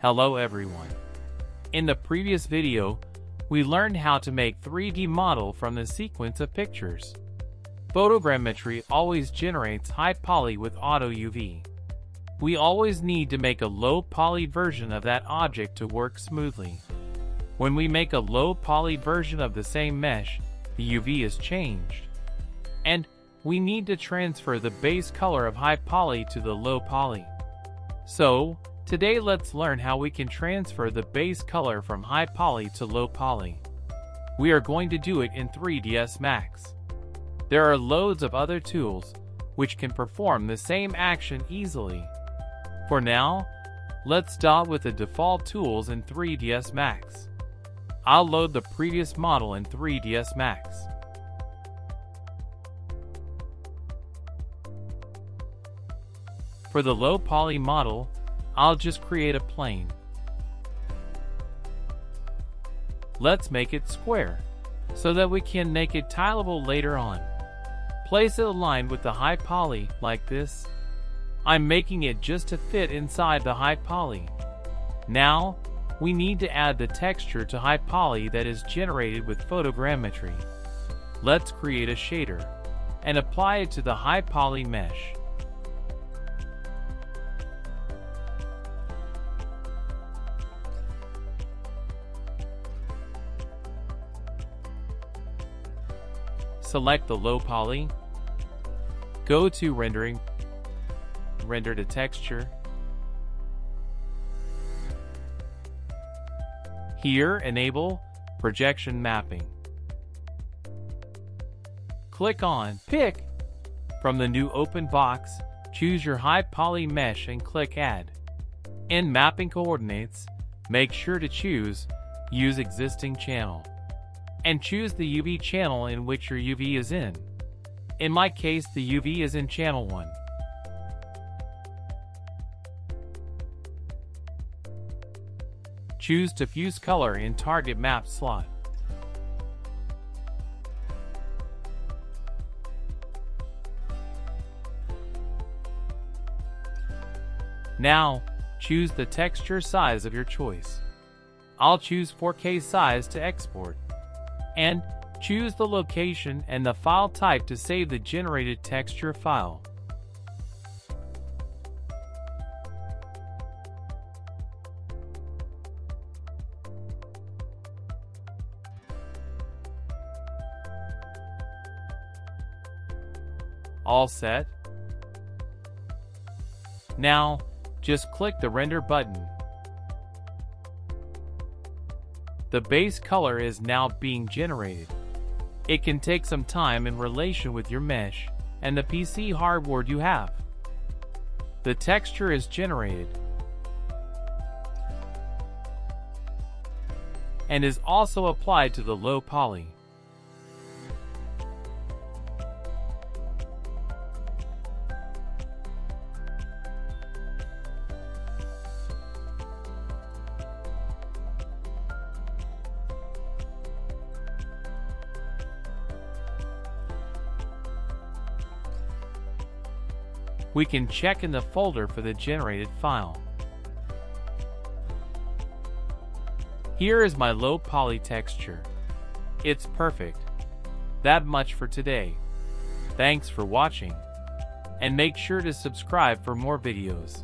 Hello everyone. In the previous video, we learned how to make 3D model from the sequence of pictures. Photogrammetry always generates high poly with auto UV. We always need to make a low poly version of that object to work smoothly. When we make a low poly version of the same mesh, the UV is changed. And we need to transfer the base color of high poly to the low poly. So, today let's learn how we can transfer the base color from high poly to low poly. We are going to do it in 3ds Max. There are loads of other tools which can perform the same action easily. For now, let's start with the default tools in 3ds Max. I'll load the previous model in 3ds Max. For the low poly model, I'll just create a plane. Let's make it square, so that we can make it tileable later on. Place it aligned with the high poly, like this. I'm making it just to fit inside the high poly. Now, we need to add the texture to high poly that is generated with photogrammetry. Let's create a shader, and apply it to the high poly mesh. Select the low poly. Go to rendering. Render to texture. Here, enable projection mapping. Click on Pick. From the new open box, choose your high poly mesh and click Add. In mapping coordinates, make sure to choose Use existing channel and choose the UV channel in which your UV is in. In my case, the UV is in channel 1. Choose diffuse color in target map slot. Now, choose the texture size of your choice. I'll choose 4K size to export and choose the location and the file type to save the generated texture file. All set. Now, just click the render button The base color is now being generated. It can take some time in relation with your mesh and the PC hardware you have. The texture is generated and is also applied to the low poly. We can check in the folder for the generated file. Here is my low poly texture. It's perfect. That much for today. Thanks for watching. And make sure to subscribe for more videos.